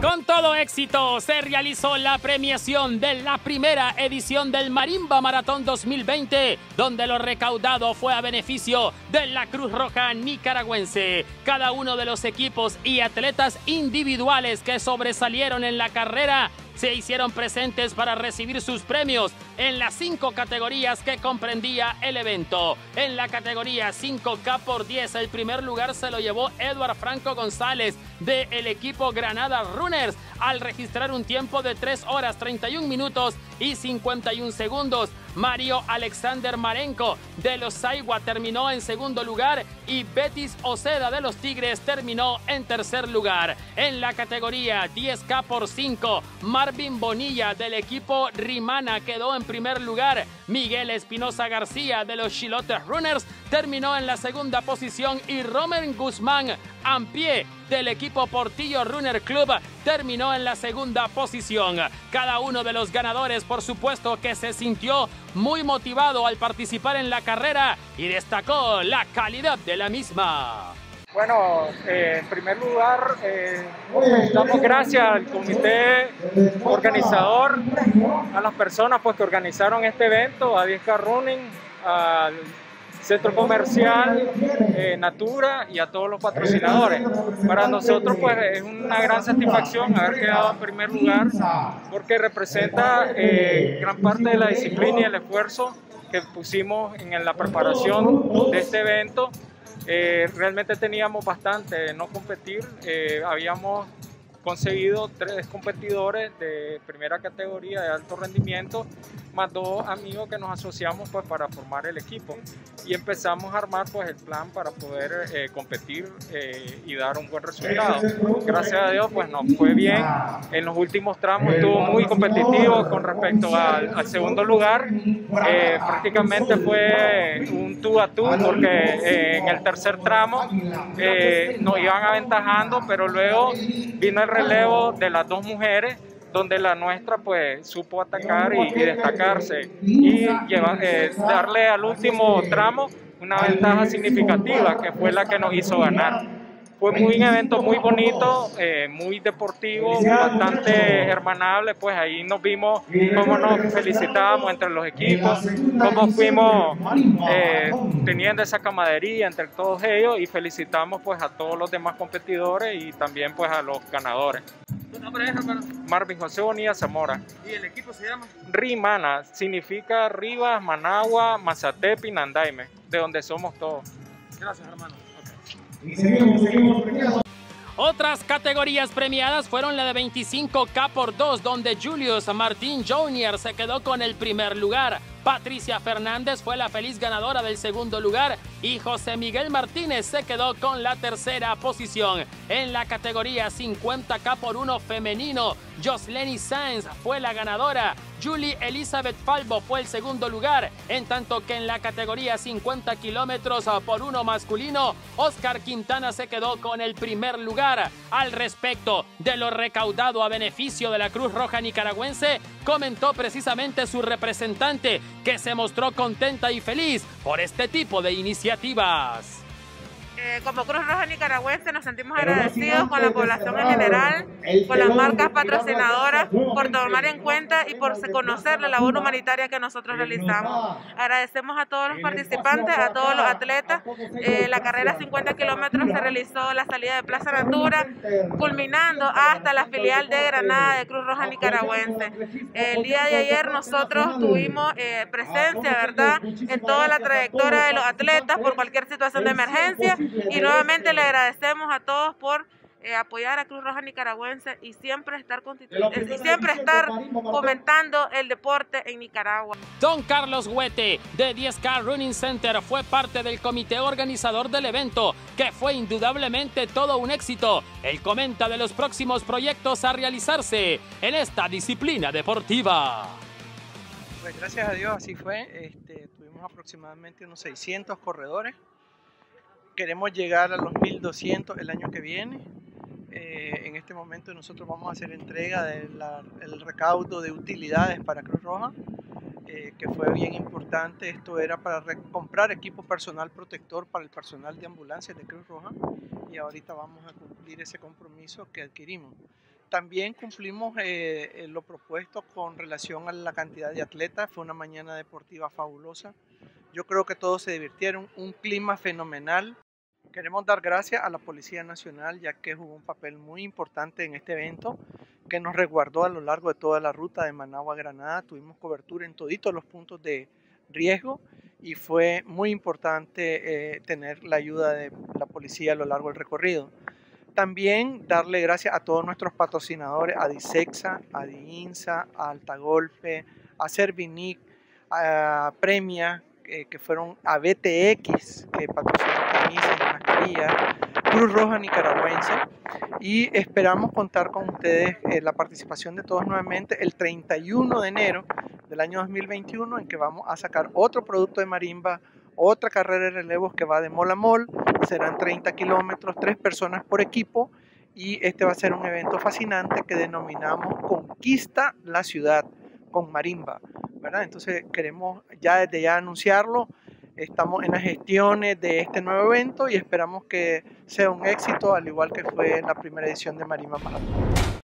Con todo éxito se realizó la premiación de la primera edición del Marimba Maratón 2020, donde lo recaudado fue a beneficio de la Cruz Roja nicaragüense. Cada uno de los equipos y atletas individuales que sobresalieron en la carrera se hicieron presentes para recibir sus premios en las cinco categorías que comprendía el evento. En la categoría 5K por 10, el primer lugar se lo llevó Eduard Franco González del equipo Granada Runners al registrar un tiempo de 3 horas 31 minutos y 51 segundos. Mario Alexander Marenco de los Saigua terminó en segundo lugar y Betis Oceda de los Tigres terminó en tercer lugar. En la categoría 10K por 5, Marvin Bonilla del equipo Rimana quedó en primer lugar. Miguel Espinosa García de los Chilotes Runners terminó en la segunda posición y Romer Guzmán Ampie del equipo Portillo Runner Club terminó en la segunda posición. Cada uno de los ganadores, por supuesto, que se sintió muy motivado al participar en la carrera y destacó la calidad de la misma. Bueno, eh, en primer lugar, eh, damos gracias al comité organizador, a las personas pues, que organizaron este evento, a 10K Running, al Centro Comercial eh, Natura y a todos los patrocinadores. Para nosotros pues es una gran satisfacción haber quedado en primer lugar porque representa eh, gran parte de la disciplina y el esfuerzo que pusimos en la preparación de este evento. Eh, realmente teníamos bastante no competir, habíamos conseguido tres competidores de primera categoría de alto rendimiento, más dos amigos que nos asociamos pues para formar el equipo. Y empezamos a armar pues el plan para poder eh, competir eh, y dar un buen resultado. Gracias a Dios pues nos fue bien, en los últimos tramos estuvo muy competitivo con respecto al, segundo lugar, eh, prácticamente fue un tú a tú porque en el tercer tramo nos iban aventajando pero luego vino el relevo de las dos mujeres donde la nuestra pues supo atacar y, destacarse y eh, darle al último tramo una ventaja significativa que fue la que nos hizo ganar. Fue muy un evento muy bonito, eh, muy deportivo, bastante hermanable, pues ahí nos vimos cómo nos felicitábamos entre los equipos, cómo fuimos eh, teniendo esa camaradería entre todos ellos y felicitamos pues a todos los demás competidores y también pues a los ganadores. ¿Tu nombre es, hermano? Marvin José Bonilla Zamora. ¿Y el equipo se llama? Rimana, significa Rivas, Managua, Mazatepe y Nandaime, de donde somos todos. Gracias, hermano. Otras categorías premiadas fueron la de 25K por 2, donde Julius Martín Jr. se quedó con el primer lugar. Patricia Fernández fue la feliz ganadora del segundo lugar y José Miguel Martínez se quedó con la tercera posición. En la categoría 50K por 1 femenino, Josleni Sainz fue la ganadora. Julie Elizabeth Falbo fue el segundo lugar, en tanto que en la categoría 50 kilómetros por uno masculino, Oscar Quintana se quedó con el primer lugar. Al respecto de lo recaudado a beneficio de la Cruz Roja Nicaragüense, comentó precisamente su representante, que se mostró contenta y feliz por este tipo de iniciativas. Eh, como Cruz Roja Nicaragüense nos sentimos agradecidos con la población en general, con las marcas patrocinadoras, por tomar en cuenta y por conocer la labor humanitaria que nosotros realizamos. Agradecemos a todos los participantes, a todos los atletas. Eh, la carrera 50 kilómetros se realizó la salida de Plaza Natura, culminando hasta la filial de Granada de Cruz Roja Nicaragüense. El día de ayer nosotros tuvimos eh, presencia, ¿verdad?, en toda la trayectoria de los atletas por cualquier situación de emergencia y nuevamente le agradecemos a todos por eh, apoyar a Cruz Roja Nicaragüense y siempre estar eh, y siempre estar fomentando el deporte en Nicaragua. Don Carlos Huete de 10K Running Center fue parte del comité organizador del evento, que fue indudablemente todo un éxito. Él comenta de los próximos proyectos a realizarse en esta disciplina deportiva. Pues gracias a Dios así fue. Este, tuvimos aproximadamente unos 600 corredores queremos llegar a los 1200 el año que viene. Eh, en este momento nosotros vamos a hacer entrega del recaudo de utilidades para Cruz Roja, eh, que fue bien importante. Esto era para comprar equipo personal protector para el personal de ambulancias de Cruz Roja y ahorita vamos a cumplir ese compromiso que adquirimos. También cumplimos eh, eh, lo propuesto con relación a la cantidad de atletas. Fue una mañana deportiva fabulosa. Yo creo que todos se divirtieron, un clima fenomenal. Queremos dar gracias a la Policía Nacional, ya que jugó un papel muy importante en este evento, que nos resguardó a lo largo de toda la ruta de Managua a Granada. Tuvimos cobertura en toditos los puntos de riesgo y fue muy importante eh, tener la ayuda de la policía a lo largo del recorrido. También darle gracias a todos nuestros patrocinadores, a Disexa, a Diinsa, a Altagolpe, a Servinic, a Premia, que fueron a BTX, que patrocinó camisas Cruz Roja Nicaragüense, y esperamos contar con ustedes eh, la participación de todos nuevamente el 31 de enero del año 2021, en que vamos a sacar otro producto de marimba, otra carrera de relevos que va de mol a mol, serán 30 kilómetros, tres personas por equipo, y este va a ser un evento fascinante que denominamos Conquista la Ciudad con Marimba. ¿verdad? Entonces queremos ya desde ya anunciarlo. Estamos en las gestiones de este nuevo evento y esperamos que sea un éxito, al igual que fue la primera edición de Marimba Maratón.